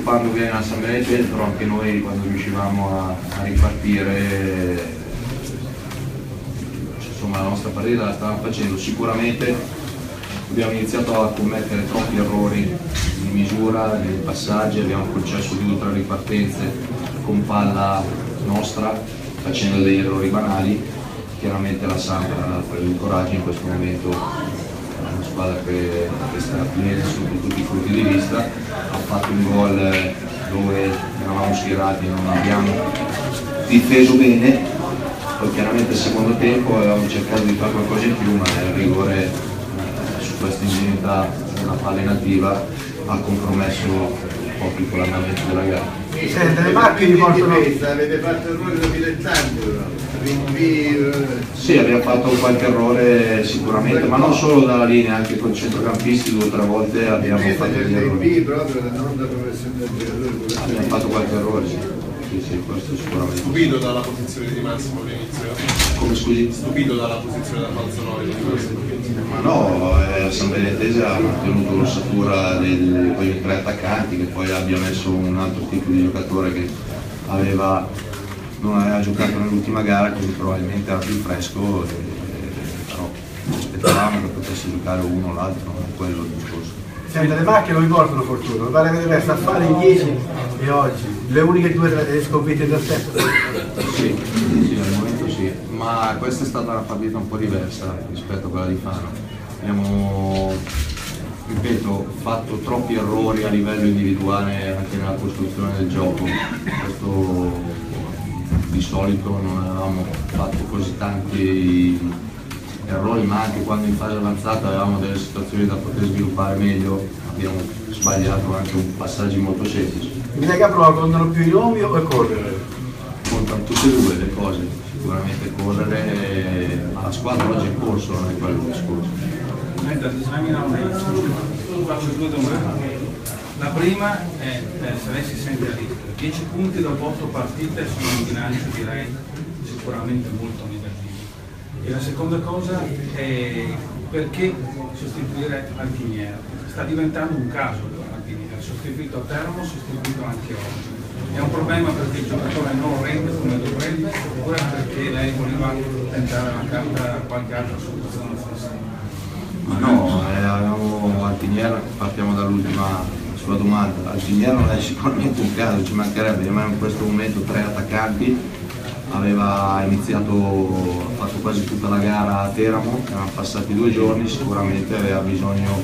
sviluppando bene la San però anche noi quando riuscivamo a, a ripartire insomma la nostra partita la stavamo facendo. Sicuramente abbiamo iniziato a commettere troppi errori di misura nei passaggi abbiamo concesso due o tre ripartenze con palla nostra facendo degli errori banali. Chiaramente la Sampa ha preso il coraggio in questo momento squadra che, che sta piena sotto tutti i punti di vista ha fatto un gol dove eravamo schierati non abbiamo difeso bene poi chiaramente il secondo tempo avevamo cercato di fare qualcosa in più ma il rigore eh, su questa ingenuità della palla nativa ha compromesso un po' più l'andamento della gara. Senta, le macchine di portano... Avete fatto errori da dilettanti rinvio... Sì, abbiamo fatto qualche errore sicuramente, ma non solo dalla linea, anche con i centrocampisti due o tre volte abbiamo fatto degli errori. Abbiamo fatto qualche errore, sì. Sì, sì, questo sicuramente. Stupito dalla posizione di Massimo all'inizio? Come scusi? Stupito dalla posizione da falso di Massimo? Ma no, eh, San Benettese ha mantenuto l'ossatura dei quei tre attaccanti che poi abbia messo un altro tipo di giocatore che aveva, non aveva giocato nell'ultima gara, quindi probabilmente era più fresco, e, però aspettavamo che potesse giocare uno o l'altro, non è quello il discorso. Senta, le macchine non vi portano fortuna, mi pare che deve essere a fare 10 e oggi, le uniche due sconfitte del tempo. Sì, sì, al momento sì, ma questa è stata una partita un po' diversa rispetto a quella di Fano. Abbiamo, ripeto, fatto troppi errori a livello individuale anche nella costruzione del gioco. Questo di solito non avevamo fatto così tanti errori, ma anche quando in fase avanzata avevamo delle situazioni da poter sviluppare meglio, abbiamo sbagliato anche un passaggi molto semplici. In Lega Pro contano più i nomi o correre? contano tutte e due le cose, sicuramente correre alla squadra oggi è corso, non è quello. Senta, esamina faccio due domande. La prima è eh, se lei si sente a rischio. 10 punti dopo 8 partite sono un bilancio direi sicuramente molto negativo. E la seconda cosa è perché sostituire Altiniera? Sta diventando un caso Altiniera, sostituito a Teramo, sostituito anche oggi. È un problema perché il giocatore non rende come dovrebbe oppure perché lei voleva tentare una carta, qualche altra soluzione offensiva? Ma no, eh, avevamo Altiniera, partiamo dall'ultima sua domanda, Altiniera non è sicuramente un caso, ci mancherebbe, ma in questo momento tre attaccanti, aveva iniziato, ha fatto quasi tutta la gara a Teramo, erano passati due giorni, sicuramente aveva bisogno,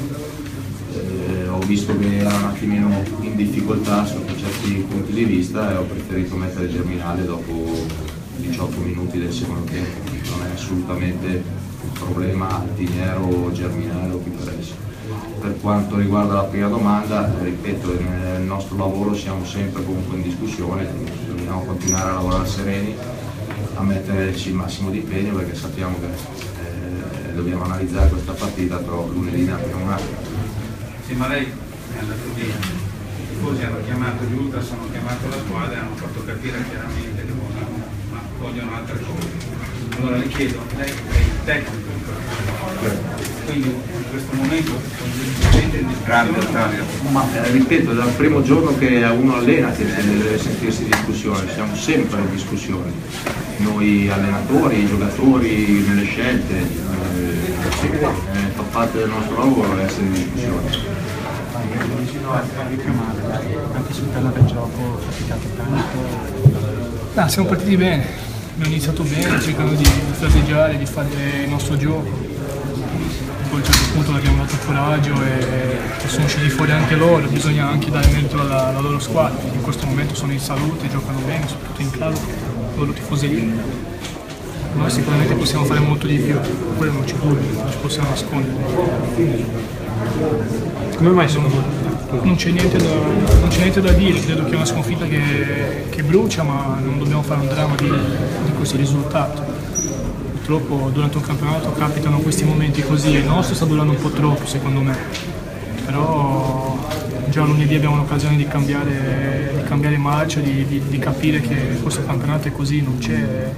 visto che era un attimino in difficoltà sotto certi punti di vista e ho preferito mettere Germinale dopo 18 minuti del secondo tempo, non è assolutamente un problema Altiniero o Germinale o chi per quanto riguarda la prima domanda, eh, ripeto, nel nostro lavoro siamo sempre comunque in discussione, dobbiamo continuare a lavorare sereni, a metterci il massimo di impegno perché sappiamo che eh, dobbiamo analizzare questa partita, però lunedì ne apriamo Sì, ma lei è andato via. I tifosi hanno chiamato gli ultras, hanno chiamato la squadra e hanno fatto capire chiaramente che vogliono, ma vogliono altre cose. Allora le chiedo, lei è il tecnico questo quindi in questo momento in discussione, Ma eh, ripeto, dal primo giorno che uno allena che deve sentirsi in discussione, siamo sempre in discussione. Noi allenatori, i giocatori, nelle scelte, sì, eh, fa parte del nostro lavoro essere in discussione. anche sul terreno del gioco faticate tanto. No, siamo partiti bene, abbiamo iniziato bene, cercando di strategiare, di fare il nostro gioco. Poi a un certo punto abbiamo dato coraggio e sono usciti fuori anche loro, bisogna anche dare merito alla, alla loro squadra, in questo momento sono in salute, giocano bene, soprattutto in casa, loro tifoserie. Noi sicuramente possiamo fare molto di più, quello non dubbio, non ci possiamo nascondere. Come mai sono due? Non c'è, niente da, non c'è niente da dire, credo che è una sconfitta che, che brucia, ma non dobbiamo fare un dramma di, di questo risultato. Purtroppo durante un campionato capitano questi momenti così e il nostro sta durando un po' troppo secondo me. Però già lunedì abbiamo l'occasione di cambiare, di cambiare marcia, di, di- di capire che questo campionato è così, non c'è,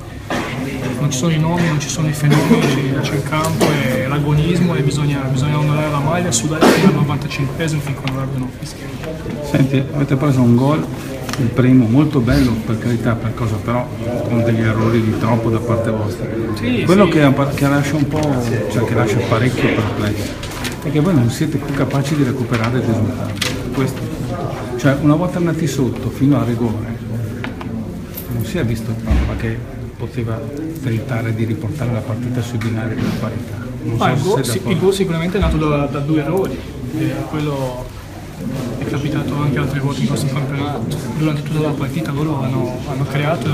non ci sono i nomi, non ci sono i fenomeni, c'è il campo e l'agonismo e bisogna, bisogna onorare la maglia, sudare fino al 95 finché non abbiano fischio. Senti, avete preso un gol, il primo molto bello per carità, per cosa, però con degli errori di troppo da parte vostra. Sì, Quello sì. Che, che lascia un po', cioè che lascia parecchio perplesso, è che voi non siete più capaci di recuperare il risultato. Questo. Cioè una volta andati sotto fino al rigore, non si è visto Pampa che poteva tentare di riportare la partita sui binari della parità. Non so Ah, il, d'accordo. il gol sicuramente è nato da, da due errori, e quello è capitato anche altre volte in questo campionato. Durante tutta la partita loro hanno, hanno creato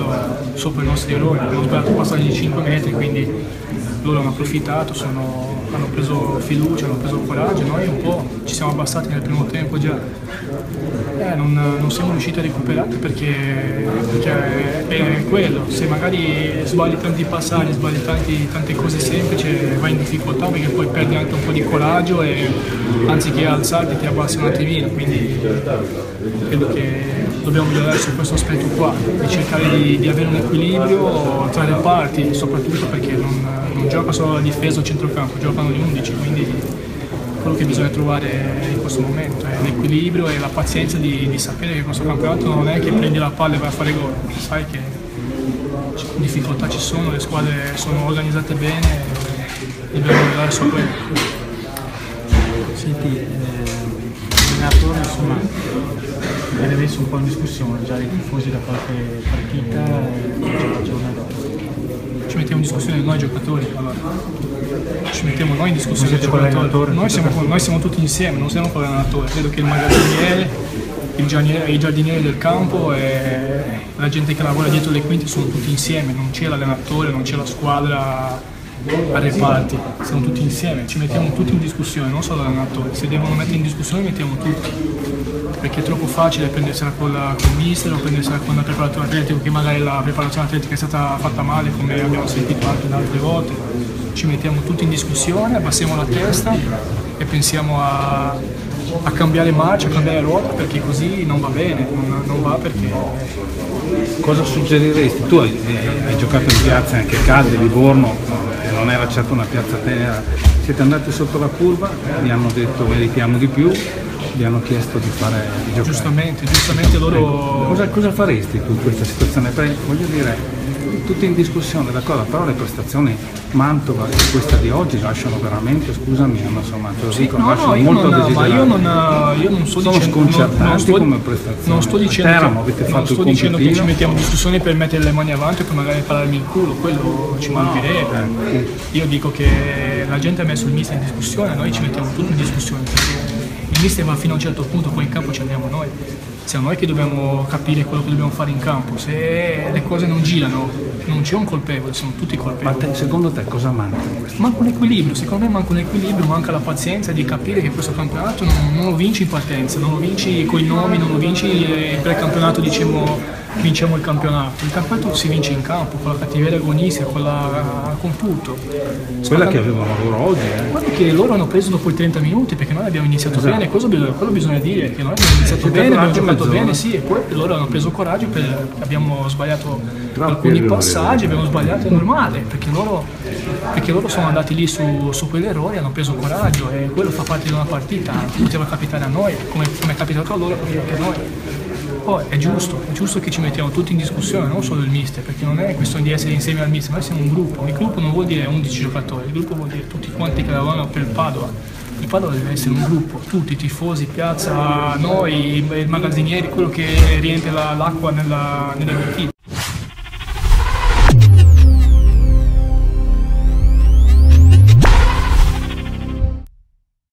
sopra i nostri errori, abbiamo sbagliato passaggi di 5 metri, quindi loro hanno approfittato, sono- hanno preso fiducia, hanno preso coraggio, noi un po' ci siamo abbassati nel primo tempo già. Eh, non, non siamo riusciti a recuperare perché, perché è, è quello, se magari sbagli tanti passaggi, sbagli tanti- tante cose semplici vai in difficoltà perché poi perdi anche un po' di coraggio e anziché alzarti ti abbassi un attimino, quindi credo che dobbiamo migliorare su questo aspetto qua, di cercare di, di avere un equilibrio tra le parti, soprattutto perché non, gioca solo la difesa o centrocampo, giocano gli 11, quindi quello che bisogna trovare in questo momento è l'equilibrio e la pazienza di, di sapere che questo campionato non è che prendi la palla e vai a fare gol, sai che difficoltà ci sono, le squadre sono organizzate bene e dobbiamo migliorare su quello. Senti, eh, l'allenatore insomma viene messo un po' in discussione già dai tifosi da qualche partita e già la giornata. Ci mettiamo in discussione noi giocatori, allora. ci mettiamo noi in discussione con l'allenatore? Noi siamo, noi siamo tutti insieme, non siamo con l'allenatore, credo che il magazziniere, il giardiniere, i giardinieri del campo e la gente che lavora dietro le quinte sono tutti insieme, non c'è l'allenatore, non c'è la squadra a reparti, siamo tutti insieme, ci mettiamo tutti in discussione, non solo l'allenatore, se devono mettere in discussione mettiamo tutti, perché è troppo facile prendersela con, la, con il mister o prendersela con la preparazione atletica, che magari la preparazione atletica è stata fatta male come abbiamo sentito anche da altre volte, ci mettiamo tutti in discussione, abbassiamo la testa e pensiamo a, a cambiare marcia, a cambiare ruota perché così non va bene, non, non va perché Cosa suggeriresti? Tu hai, hai giocato in piazza anche calde, Livorno, e non era certo una piazza tenera. Siete andati sotto la curva, vi hanno detto meritiamo di più, vi hanno chiesto di fare di giocare. giustamente, giustamente loro... Ecco, cosa, cosa faresti tu in questa situazione? Beh, voglio dire, tutti in discussione, d'accordo, però le prestazioni Mantova e questa di oggi lasciano veramente, scusami, ma insomma, lo dico, No, lasciano no, molto a non, ma desiderare. io non, io non sto Sono dicendo, sconcertanti non, sto, come prestazioni. non sto dicendo, A Teramo che, avete non fatto sto dicendo che ci mettiamo in discussione per mettere le mani avanti o per magari pararmi il culo, quello ci mancherebbe. Io dico che la gente ha messo il mister in discussione, noi ci mettiamo tutti in discussione perché il mister va fino a un certo punto, poi in campo ci andiamo noi. Siamo noi che dobbiamo capire quello che dobbiamo fare in campo. Se le cose non girano, non c'è un colpevole, sono tutti Ma colpevoli. te- secondo te cosa manca in questo? Manca un equilibrio, secondo me manca un equilibrio, manca la pazienza di capire che questo campionato non, non lo vinci in partenza, non lo vinci con i nomi, non lo vinci il precampionato diciamo vinciamo il campionato. Il campionato si vince in campo, con la cattiveria agonistica, con, la, con tutto. Quella che avevano loro oggi, eh. Guarda che loro hanno preso dopo i 30 minuti perché noi abbiamo iniziato Esatto. bene, quello bisogna, quello bisogna dire, che noi abbiamo iniziato Siete bene, abbiamo giocato bene, sì, e poi loro hanno preso coraggio per, abbiamo sbagliato alcuni passaggi, abbiamo sbagliato, è normale, perché loro, perché loro sono andati lì su, su quegli errori, hanno preso coraggio e quello fa parte di una partita, poteva capitare a noi, come, come è capitato a loro, capita anche a noi. Poi è giusto, è giusto che ci mettiamo tutti in discussione, non solo il mister, perché non è questione di essere insieme al mister, noi siamo un gruppo. Il gruppo non vuol dire 11 giocatori, il gruppo vuol dire tutti quanti che lavorano per il Padova. Il Padova deve essere un gruppo, tutti i tifosi, piazza, noi, i magazzinieri, quello che riempie la- l'acqua nella, nelle bottiglie.